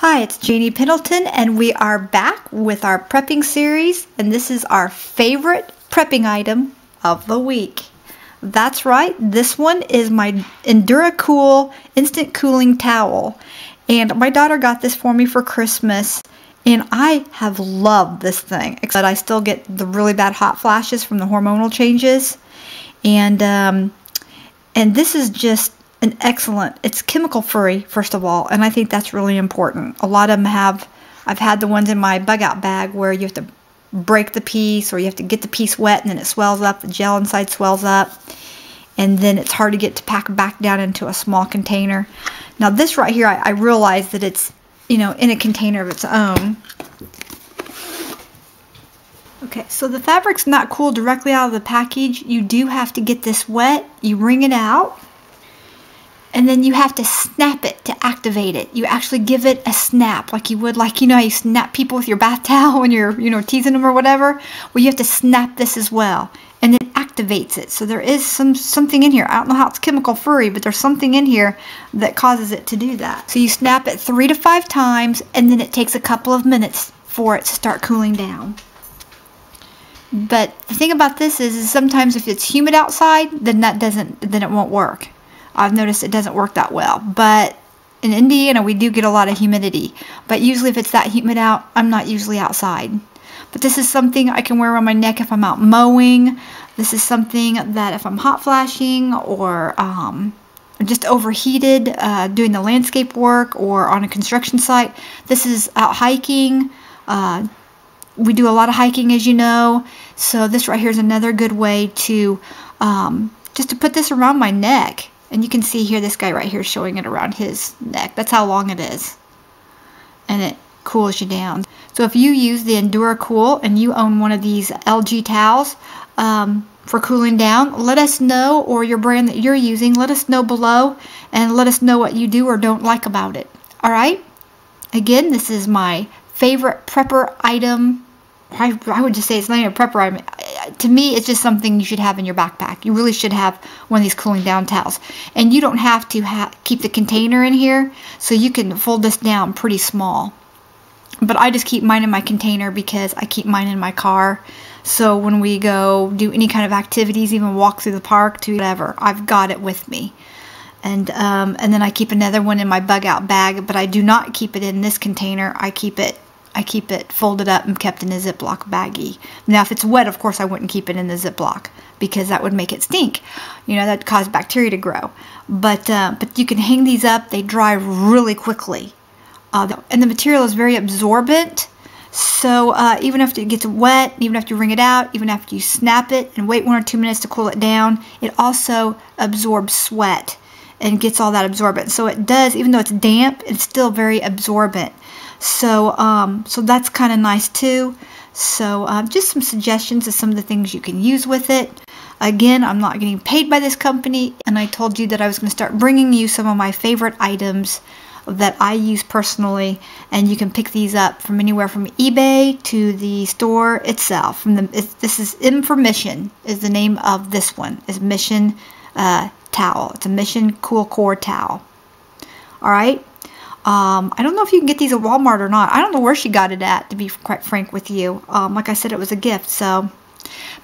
Hi, it's Janie Pendleton, and we are back with our prepping series, and this is our favorite prepping item of the week. That's right, this one is my EnduraCool Instant Cooling Towel, and my daughter got this for me for Christmas, and I have loved this thing, except I still get the really bad hot flashes from the hormonal changes, and um, and this is just an excellent, it's chemical free, first of all, and I think that's really important. A lot of them have, I've had the ones in my bug out bag where you have to break the piece or you have to get the piece wet and then it swells up, the gel inside swells up, and then it's hard to get to pack back down into a small container. Now this right here, I, I realize that it's, you know, in a container of its own. Okay, so the fabric's not cool directly out of the package. You do have to get this wet. You wring it out and then you have to snap it to activate it. You actually give it a snap, like you would, like you know, you snap people with your bath towel when you're, you know, teasing them or whatever. Well, you have to snap this as well, and it activates it. So there is some something in here. I don't know how it's chemical free, but there's something in here that causes it to do that. So you snap it three to five times, and then it takes a couple of minutes for it to start cooling down. But the thing about this is, is sometimes if it's humid outside, then that doesn't, then it won't work. I've noticed it doesn't work that well. But in Indiana, we do get a lot of humidity. But usually if it's that humid out, I'm not usually outside. But this is something I can wear around my neck if I'm out mowing. This is something that if I'm hot flashing or um, just overheated uh, doing the landscape work or on a construction site. This is out hiking. Uh, we do a lot of hiking as you know. So this right here is another good way to um, just to put this around my neck and you can see here, this guy right here showing it around his neck. That's how long it is. And it cools you down. So if you use the Endura Cool and you own one of these LG towels um, for cooling down, let us know, or your brand that you're using, let us know below and let us know what you do or don't like about it. All right? Again, this is my favorite prepper item I, I would just say it's not even a prepper item. To me, it's just something you should have in your backpack. You really should have one of these cooling down towels. And you don't have to ha keep the container in here, so you can fold this down pretty small. But I just keep mine in my container because I keep mine in my car. So when we go do any kind of activities, even walk through the park to whatever, I've got it with me. And, um, and then I keep another one in my bug out bag, but I do not keep it in this container. I keep it I keep it folded up and kept in a Ziploc baggie. Now, if it's wet, of course, I wouldn't keep it in the Ziploc because that would make it stink. You know, that cause bacteria to grow. But uh, but you can hang these up. They dry really quickly. Uh, and the material is very absorbent. So uh, even after it gets wet, even after you wring it out, even after you snap it and wait one or two minutes to cool it down, it also absorbs sweat and gets all that absorbent. So it does, even though it's damp, it's still very absorbent. So, um, so that's kind of nice too. So uh, just some suggestions of some of the things you can use with it. Again, I'm not getting paid by this company, and I told you that I was going to start bringing you some of my favorite items that I use personally, and you can pick these up from anywhere from eBay to the store itself. From the this is Mission is the name of this one. Is Mission uh, towel. It's a Mission Cool Core towel. All right. Um, I don't know if you can get these at Walmart or not. I don't know where she got it at, to be quite frank with you. Um, like I said, it was a gift. So,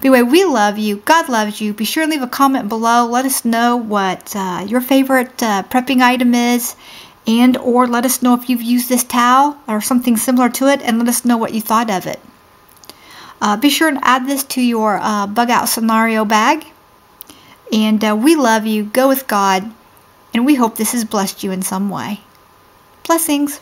anyway, we love you. God loves you. Be sure and leave a comment below. Let us know what uh, your favorite uh, prepping item is. And or let us know if you've used this towel or something similar to it. And let us know what you thought of it. Uh, be sure and add this to your uh, bug out scenario bag. And uh, we love you. Go with God. And we hope this has blessed you in some way. Blessings.